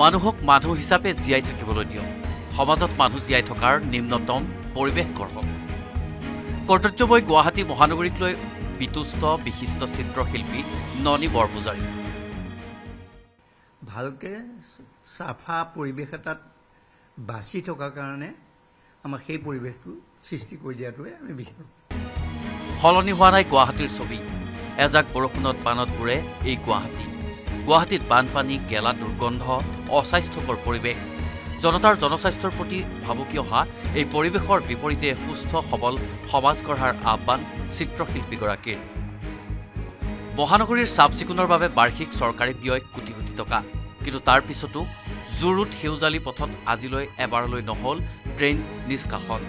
মানুহক মানুহ হিচাপে জীয়াই থাকিবলৈ দিয়ক। সমাজত মানুহ জীয়াই থকাৰ নিম্নতম পৰিৱেশ গঢ়ক কৰ্তব্যময় গুৱাহাটী মহানগৰীক লৈ বিতুষ্ট বিশিষ্ট চিত্ৰশিল্পী ননী বৰপূজাৰী। ভালকৈ চাফা পৰিৱেশ এটাত বাচি থকাৰ কাৰণে আমাক সেই পৰিৱেশটো সৃষ্টি কৰি দিয়াটোৱে আমি বিচাৰোঁ। সলনি হোৱা নাই গুৱাহাটীৰ ছবি। এজাক বৰষুণত বানত বুৰে এই গুৱাহাটী। গুৱাহাটীত বানপানী গেলা দুৰ্গন্ধ অস্বাস্থ্যকৰ পৰিৱেশ। জনতাৰ জনস্বাস্থ্যৰ প্ৰতি ভাবুকি অহা এই পৰিৱেশৰ বিপৰীতে সুস্থ সবল সমাজ গঢ়াৰ আহ্বান চিত্ৰশিল্পীগৰাকীৰ। মহানগৰীৰ চাফ চিকুণৰ বাবে বাৰ্ষিক চৰকাৰী ব্যয় কোটি কোটি টকা। কিন্তু তাৰ পিছতো জুৰুত সেউজালী পথত আজিলৈ এবাৰলৈ নহ'ল ড্ৰেইন নিষ্কাশন।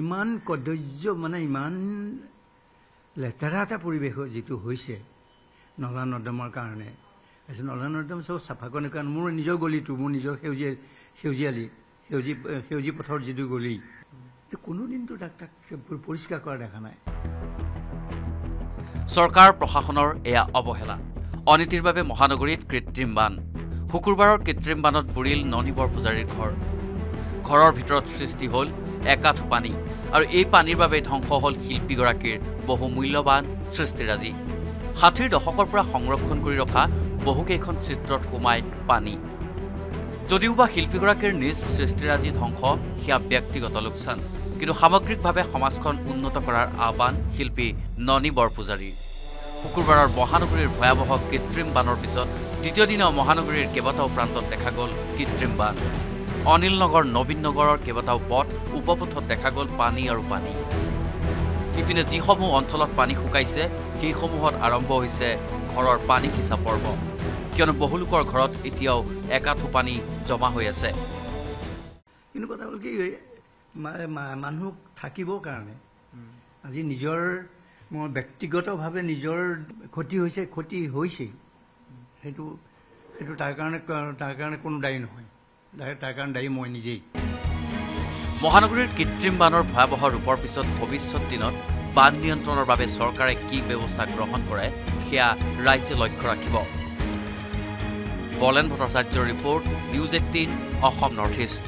ইমান কদৰ্য মানে ইমান লেতেৰা এটা পৰিৱেশ যিটো হৈছে নলা নৰ্দমাৰ কাৰণে। তাৰপিছত নলা নৰ্দমা চব চাফা কৰাৰ কাৰণে মোৰ নিজৰ গলিটো মোৰ নিজৰ সেউজীয়া সেউজীয়ালি সেউজী সেউজী পথৰ যিটো গলি কোনোদিনটো তাক তাক পৰিষ্কাৰ কৰা দেখা নাই। চৰকাৰ প্ৰশাসনৰ এয়া অৱহেলা। অনীতিৰ বাবে মহানগৰীত কৃত্ৰিম বান। শুকুৰবাৰৰ কৃত্ৰিম বানত বুৰিল ননী বৰপূজাৰীৰ ঘৰ। ঘৰৰ ভিতৰত সৃষ্টি হ'ল একাঠু পানী আৰু এই পানীৰ বাবে ধ্বংস হ'ল শিল্পীগৰাকীৰ বহু মূল্যৱান সৃষ্টিৰাজি। ষাঠিৰ দশকৰ পৰা সংৰক্ষণ কৰি ৰখা বহুকেইখন চিত্ৰত সোমাই পানী। যদিওবা শিল্পীগৰাকীৰ নিজ সৃষ্টিৰাজি ধ্বংস সেয়া ব্যক্তিগত লোকচান। কিন্তু সামগ্ৰিকভাৱে সমাজখন উন্নত কৰাৰ আহ্বান শিল্পী ননী বৰপূজাৰীৰ। শুকুৰবাৰৰ মহানগৰীৰ ভয়াৱহ কৃত্ৰিম বানৰ পিছত দ্বিতীয় দিনাও মহানগৰীৰ কেইবাটাও প্ৰান্তত দেখা গ'ল কৃত্ৰিম বান। অনিল নগৰ নবীন নগৰৰ কেইবাটাও পথ উপপথত দেখা গ'ল পানী আৰু পানী। ইপিনে যিসমূহ অঞ্চলত পানী শুকাইছে সেইসমূহত আৰম্ভ হৈছে ঘৰৰ পানী সিঁচা পৰ্ব। কিয়নো বহু লোকৰ ঘৰত এতিয়াও একাঠু পানী জমা হৈ আছে। কিন্তু কথা হ'ল কি মা- মা- মানুহ থাকিবৰ কাৰণে আজি নিজৰ মই ব্যক্তিগতভাৱে নিজৰ ক্ষতি হৈছে ক্ষতি হৈছেই। সেইটো সেইটো তাৰ কাৰণে তাৰ কাৰণে কোনো দায়ী নহয়। তাৰ কাৰণে দায়ী মই নিজেই। মহানগৰীৰ কৃত্ৰিম বানৰ ভয়াৱহ ৰূপৰ পিছত ভৱিষ্যত দিনত বান নিয়ন্ত্ৰণৰ বাবে চৰকাৰে কি ব্যৱস্থা গ্ৰহণ কৰে সেয়া ৰাইজে লক্ষ্য ৰাখিব। বলেন ভট্টাচাৰ্যৰ report news eighteen Assam north east.